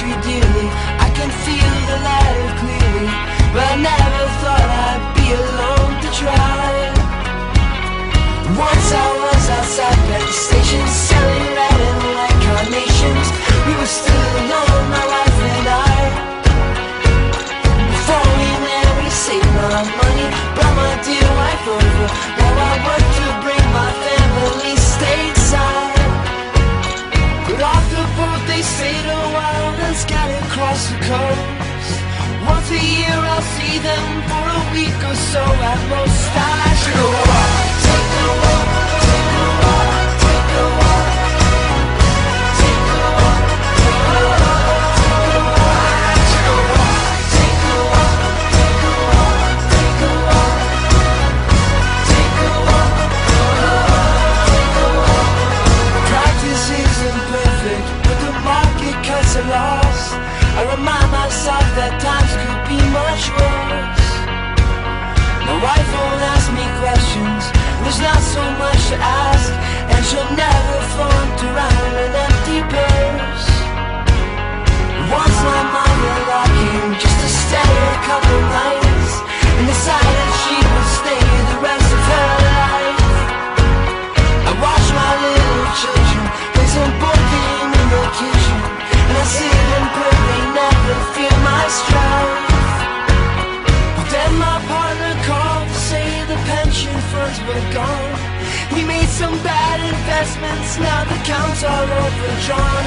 country dearly, I can feel the light of clearly, but I never thought I'd be alone to try. Once I was outside at the station selling red and white carnations. We were still alone, my wife and I. Before we we saved my money, brought my dear wife over. Now I work to bring across the coast. Once a year I'll see them for a week or so at most. I should walk, take a walk, take a walk, take a walk. Lost. I remind myself that times could be much worse. My wife won't ask me questions, there's not so much to ask, and she'll never flaunt around were gone. We made some bad investments, now the accounts are overdrawn